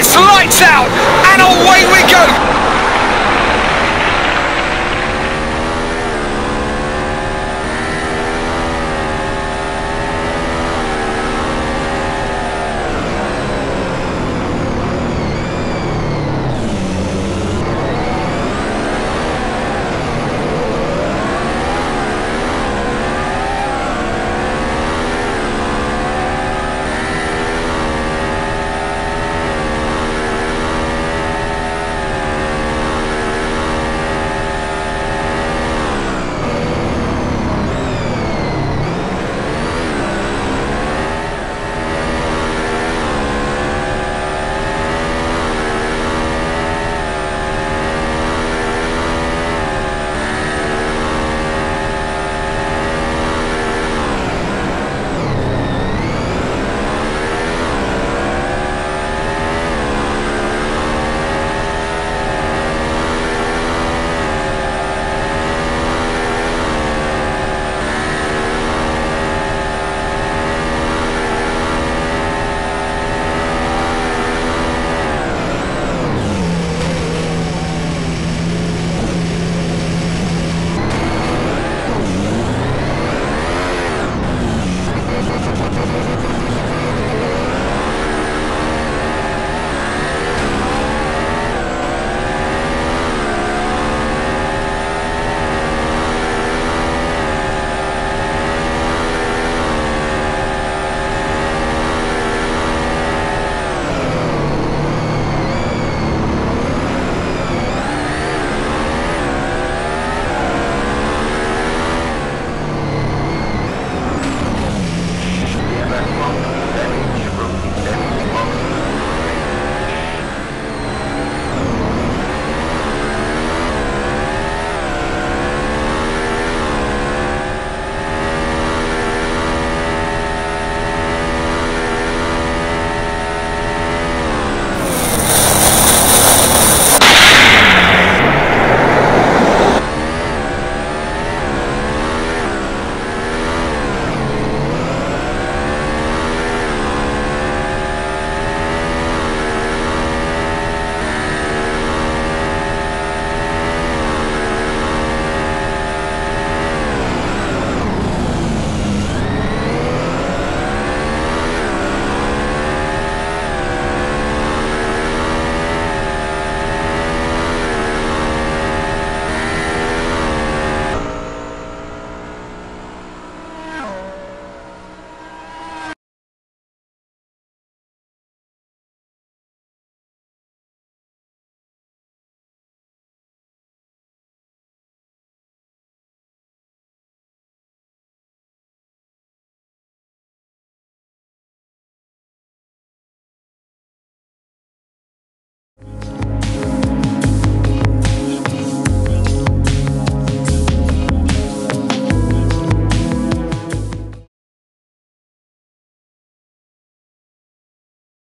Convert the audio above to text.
It's lights out, and away we go.